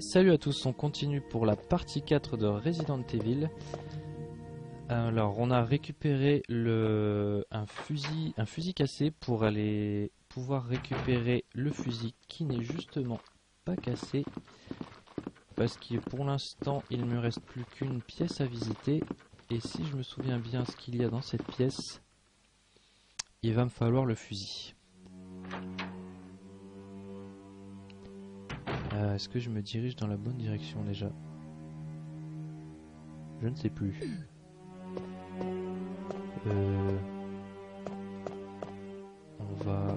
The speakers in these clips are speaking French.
Salut à tous, on continue pour la partie 4 de Resident Evil. Alors, on a récupéré un, fusil, un fusil cassé pour aller pouvoir récupérer le fusil qui n'est justement pas cassé. Parce que pour l'instant, il ne me reste plus qu'une pièce à visiter. Et si je me souviens bien ce qu'il y a dans cette pièce, il va me falloir le fusil. Euh, Est-ce que je me dirige dans la bonne direction déjà? Je ne sais plus. Euh, on va...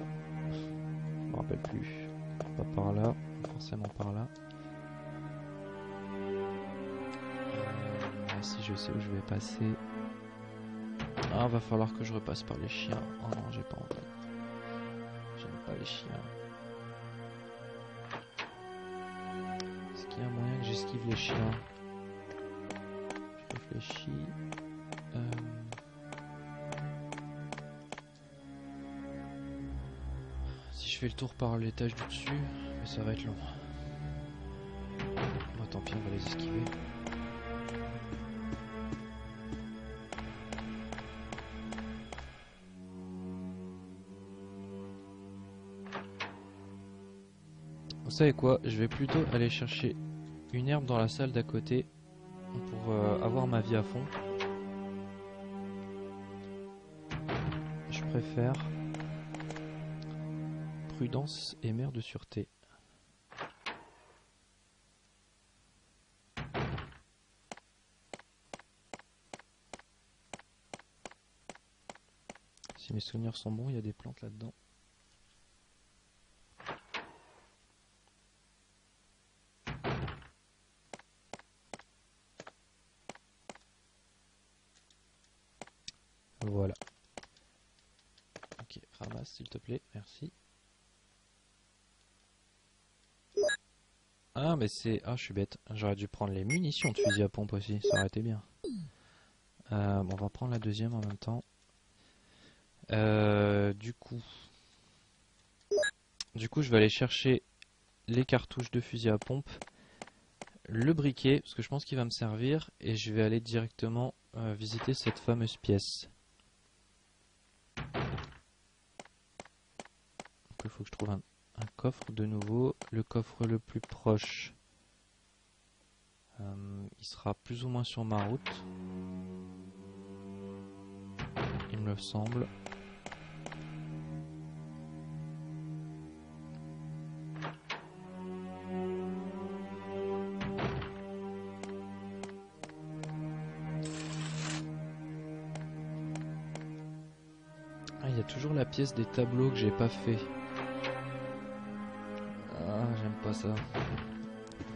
Je me rappelle plus. Pas par là, forcément par là. Euh, si je sais où je vais passer. Ah, va falloir que je repasse par les chiens. Oh non, j'ai pas envie. J'aime pas les chiens. J'esquive les chiens Je réfléchis. Euh, Si je fais le tour par l'étage du dessus, mais ça va être long. Bon, tant pis, on va les esquiver. Vous savez quoi Je vais plutôt aller chercher une herbe dans la salle d'à côté pour euh, avoir ma vie à fond. Je préfère prudence et mère de sûreté. Si mes souvenirs sont bons, il y a des plantes là-dedans. Voilà. Ok, ramasse s'il te plaît, merci. Ah mais c'est... Ah je suis bête, j'aurais dû prendre les munitions de fusil à pompe aussi, ça aurait été bien. Euh, bon, on va prendre la deuxième en même temps. Euh, du coup... Du coup je vais aller chercher les cartouches de fusil à pompe, le briquet, parce que je pense qu'il va me servir, et je vais aller directement euh, visiter cette fameuse pièce. Il faut que je trouve un, coffre de nouveau. Le coffre le plus proche, euh, il sera plus ou moins sur ma route. Il me semble. Ah, il y a toujours la pièce des tableaux que j'ai pas fait. Ça.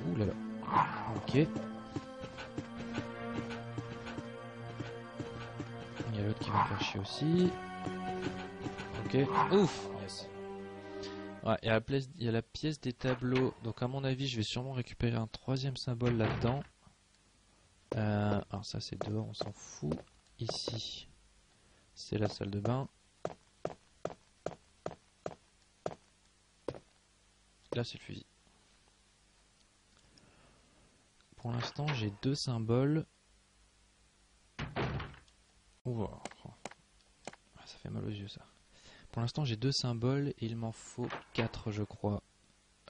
Ouh là là. Ok. Il y a l'autre qui va me faire chier aussi. Ok. Ouf Yes. Ouais, il y, a la pièce, il y a la pièce des tableaux. Donc à mon avis, je vais sûrement récupérer un troisième symbole là-dedans. Euh, alors ça c'est dehors, on s'en fout. Ici, c'est la salle de bain. Là, c'est le fusil. Pour l'instant, j'ai deux symboles. Ouh, ça fait mal aux yeux, ça. Pour l'instant, j'ai deux symboles et il m'en faut quatre, je crois.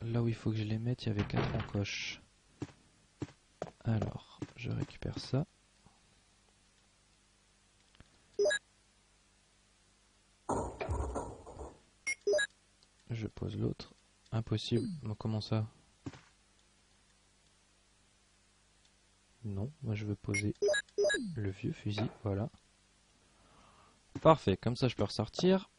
Là où il faut que je les mette, il y avait quatre en coche. Alors, je récupère ça. Je pose l'autre. Impossible. Comment ça Non, moi je veux poser le vieux fusil, voilà. Parfait, comme ça je peux ressortir.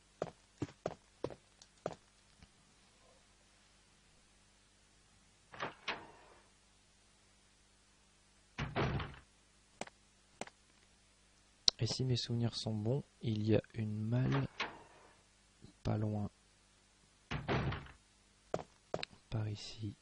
Et si mes souvenirs sont bons, il y a une malle pas loin par ici.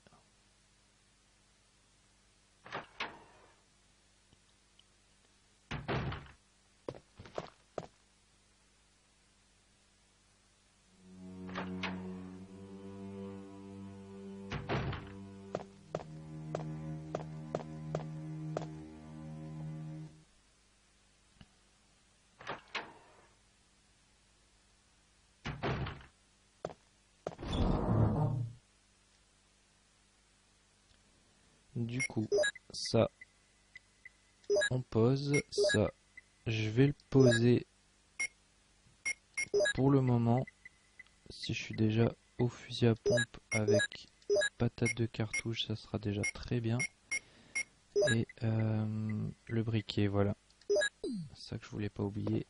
Du coup, ça, on pose. Ça, je vais le poser pour le moment. Si je suis déjà au fusil à pompe avec patate de cartouche, ça sera déjà très bien. Et euh, le briquet, voilà. Ça que je voulais pas oublier.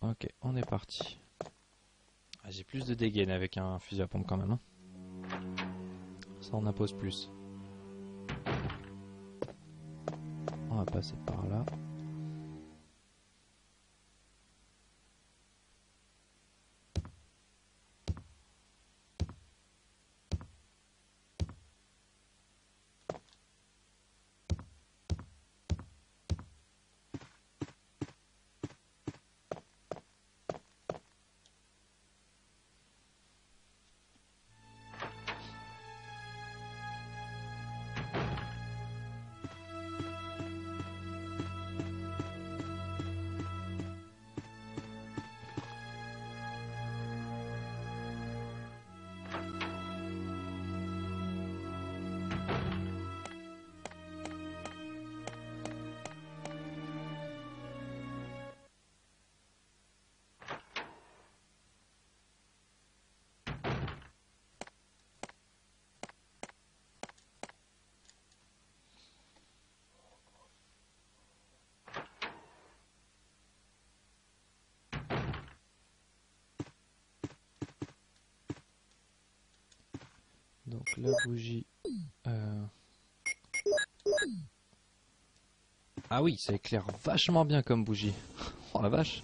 Ok, on est parti. J'ai plus de dégaine avec un fusil à pompe quand même. Hein. Ça on impose plus. On va passer par là. Donc la bougie... Euh, ah oui, ça éclaire vachement bien comme bougie. oh la vache.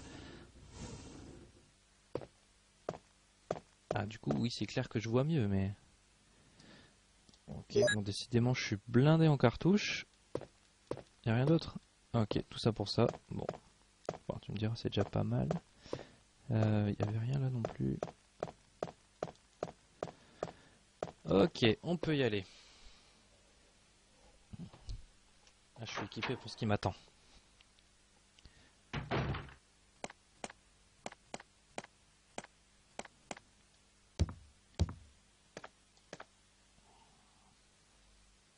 Ah du coup oui c'est clair que je vois mieux mais... Ok, bon décidément je suis blindé en cartouche. Y'a rien d'autre? Ok, tout ça pour ça. Bon. bon tu me diras c'est déjà pas mal. Euh, y avait rien là non plus. Ok, on peut y aller. Je suis équipé pour ce qui m'attend.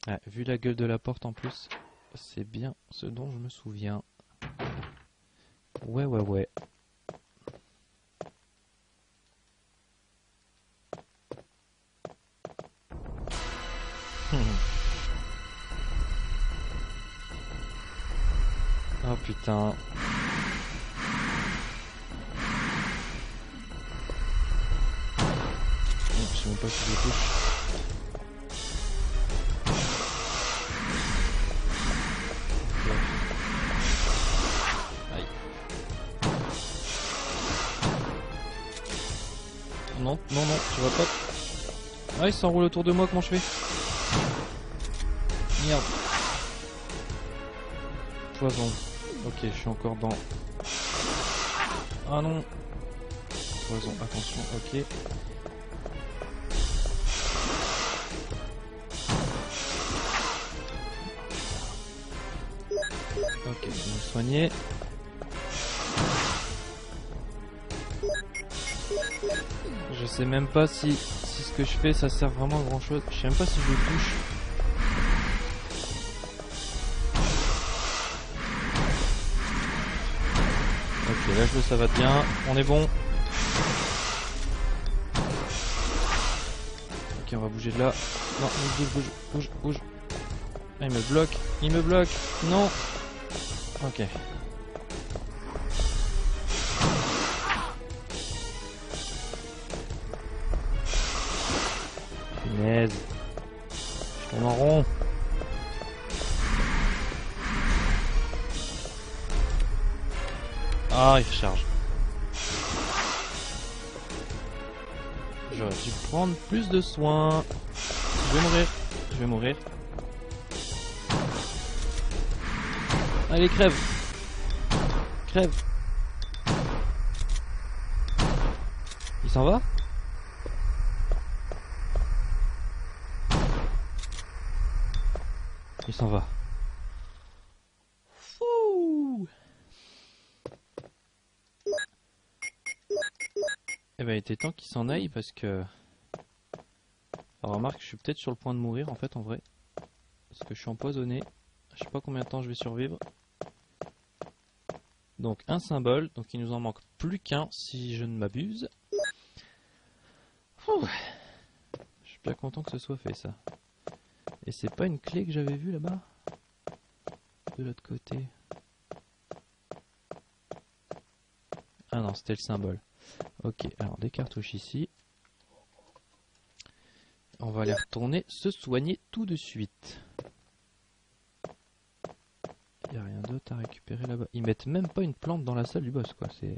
Ah, vu la gueule de la porte en plus, c'est bien ce dont je me souviens. Ouais, ouais, ouais. Non, non, tu vas pas. Ah, il s'enroule autour de moi, comment je fais Merde. Poison. Ok, je suis encore dans... Ah non Poison, attention, ok. Ok, je vais me soigner. Sais même pas si, si ce que je fais ça sert vraiment à grand chose. Je sais même pas si je le touche. Ok, là je le ça va bien. On est bon. Ok, on va bouger de là. Non, bouge, bouge, bouge, bouge. Ah, il me bloque, il me bloque. Non. Ok. Ah, il recharge. J'aurais dû prendre plus de soins. Je vais mourir. Je vais mourir. Allez, crève. Crève. Il s'en va? S'en va. Fouh Eh ben, il était temps qu'il s'en aille parce que remarque, je suis peut-être sur le point de mourir en fait en vrai. Parce que je suis empoisonné. Je sais pas combien de temps je vais survivre. Donc un symbole, donc il nous en manque plus qu'un si je ne m'abuse. Je suis bien content que ce soit fait ça. Et c'est pas une clé que j'avais vue là-bas? De l'autre côté. Ah non, c'était le symbole. Ok, alors des cartouches ici. On va aller retourner se soigner tout de suite. Il a rien d'autre à récupérer là-bas. Ils mettent même pas une plante dans la salle du boss, quoi. C'est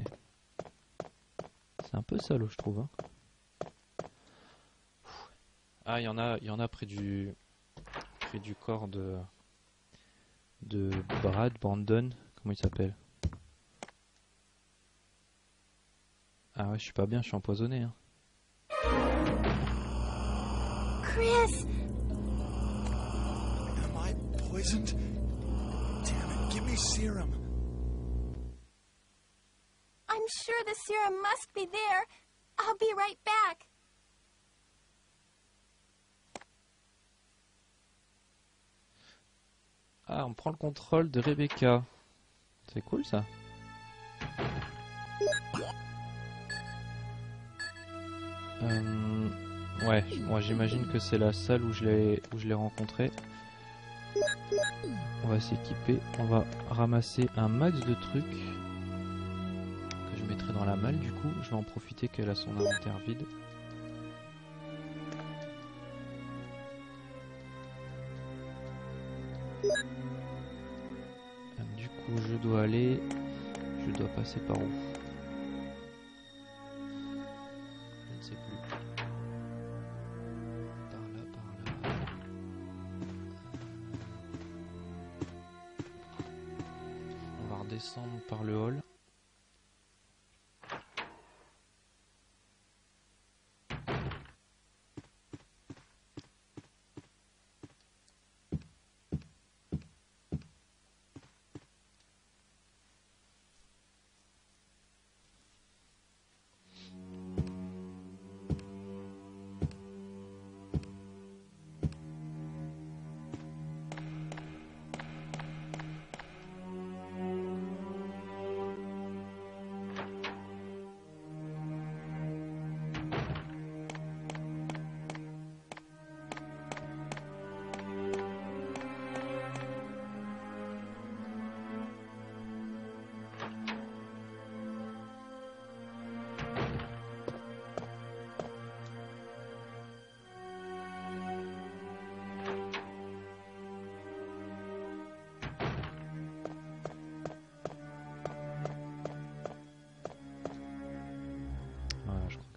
c'est un peu salaud, je trouve. Hein. Ah, il y en a, y en a près du près du corps de de Brad Brandon. Comment il s'appelle? Ah ouais, je suis pas bien, je suis empoisonné. Hein. Chris! Am I poisoned? Damn it, give me serum. I'm sure the serum must be there. I'll be right back. Ah, on prend le contrôle de Rebecca. C'est cool ça. Euh, ouais, moi j'imagine que c'est la salle où je l'ai où je l'ai rencontré. On va s'équiper, on va ramasser un max de trucs que je mettrai dans la malle du coup. Je vais en profiter qu'elle a son inventaire vide. Je dois aller. Je dois passer par où Je ne sais plus. Par là, par là. On va redescendre par le hall.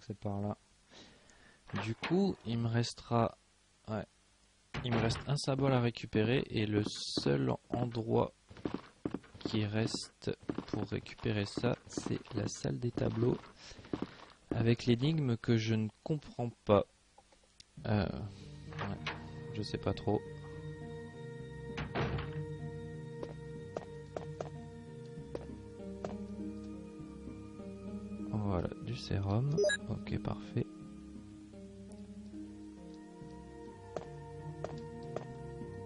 C'est par là. Du coup, il me restera. Il me reste un symbole à récupérer et le seul endroit qui reste pour récupérer ça, c'est la salle des tableaux avec l'énigme que je ne comprends pas. Euh, je sais pas trop. Sérum. Ok, parfait.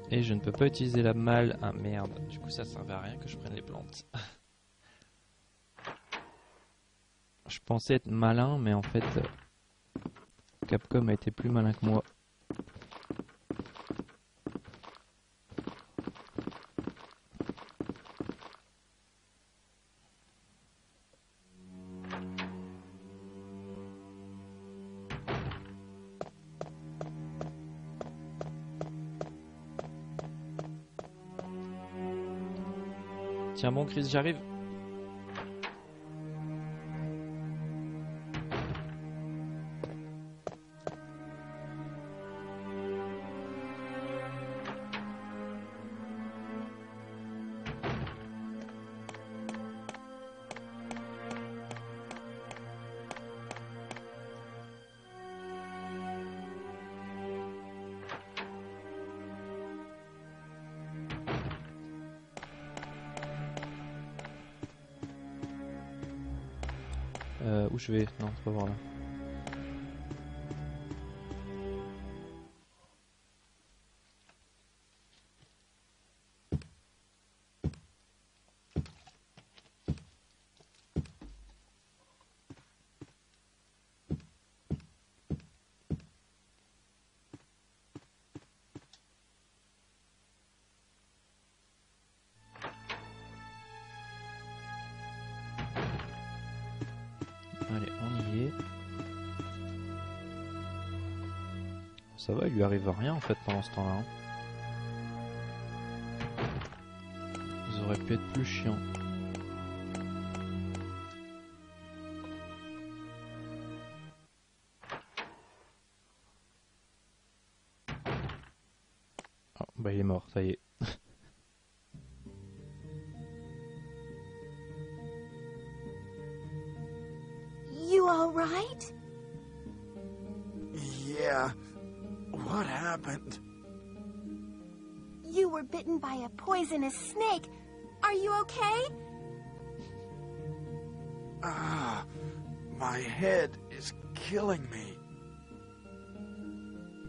Et je ne peux pas utiliser la malle. Ah merde, du coup ça servait à rien que je prenne les plantes. je pensais être malin, mais en fait, Capcom a été plus malin que moi. Chris, j'arrive. Euh, où je vais? Non, c'est pas par là. Allez, on y est. Ça va, il lui arrive rien en fait pendant ce temps-là. Hein. Ils auraient pu être plus chiants. Oh, bah il est mort, ça y est. snake. Are you okay? Ah, my head is killing me.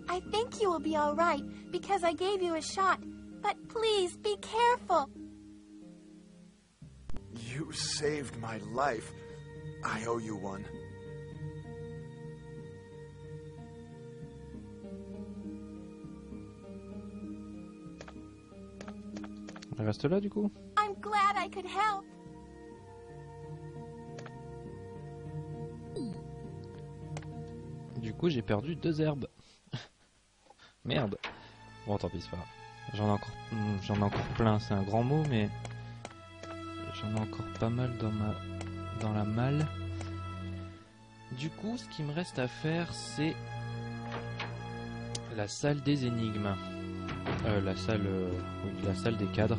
I think you will be all right because I gave you a shot. But please be careful. You saved my life. I owe you one. Reste là du coup I'm glad I could help. Du coup, j'ai perdu deux herbes. Merde. Bon, tant pis, c'est pas grave. J'en ai encore, hmm, j'en ai encore plein. C'est un grand mot, mais j'en ai encore pas mal dans ma, dans la malle. Du coup, ce qui me reste à faire, c'est la salle des énigmes. Euh, la salle, euh, la salle des cadres,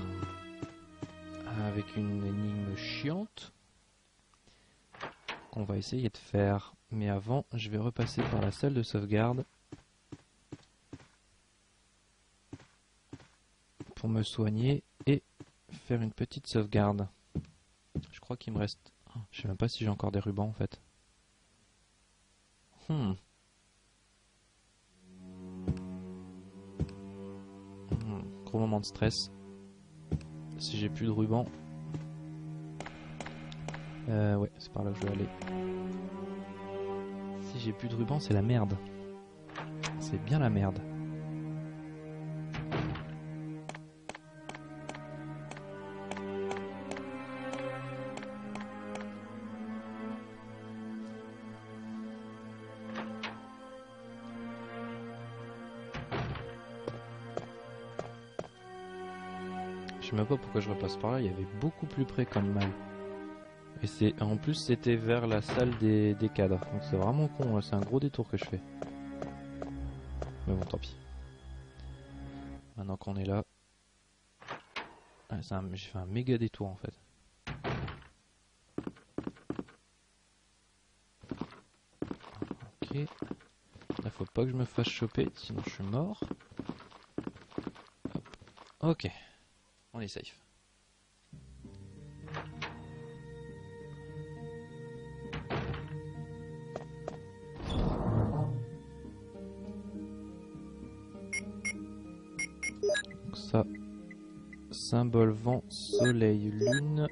avec une énigme chiante qu'on va essayer de faire. Mais avant, je vais repasser par la salle de sauvegarde pour me soigner et faire une petite sauvegarde. Je crois qu'il me reste. oh, Je sais même pas si j'ai encore des rubans en fait. Hmm. Moment de stress. Si j'ai plus de rubans. Euh, ouais, c'est par là que je vais aller. Si j'ai plus de ruban, c'est la merde. C'est bien la merde. Pourquoi je repasse par là, il y avait beaucoup plus près comme mal. Et c'est en plus c'était vers la salle des, cadres. Donc c'est vraiment con, hein, c'est un gros détour que je fais. Mais bon tant pis. Maintenant qu'on est là. J'ai fait un méga détour en fait. Ok. Là faut pas que je me fasse choper, sinon je suis mort. Ok. On est safe. Ça, symbole vent, soleil, lune.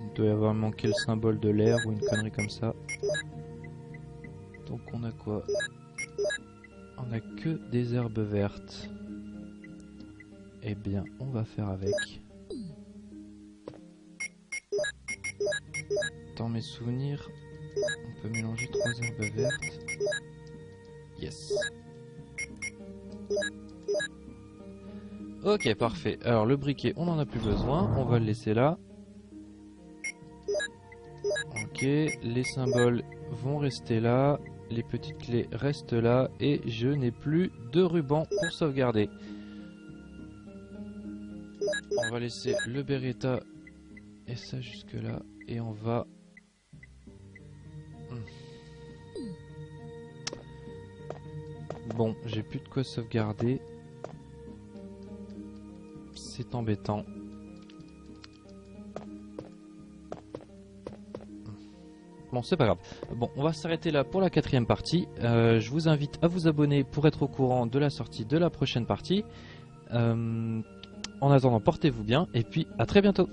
Il doit y avoir manqué le symbole de l'air ou une connerie comme ça. Donc on a quoi? On a que des herbes vertes. Eh bien, on va faire avec. Dans mes souvenirs, on peut mélanger trois herbes vertes. Yes. Ok, parfait. Alors le briquet, on n'en a plus besoin. On va le laisser là. Ok, les symboles vont rester là. Les petites clés restent là. Et je n'ai plus de ruban pour sauvegarder. On va laisser le Beretta et ça jusque là. Et on va... Bon, j'ai plus de quoi sauvegarder. C'est embêtant. Bon, c'est pas grave. Bon, on va s'arrêter là pour la quatrième partie. Euh, je vous invite à vous abonner pour être au courant de la sortie de la prochaine partie. Euh, en attendant, portez-vous bien et puis à très bientôt.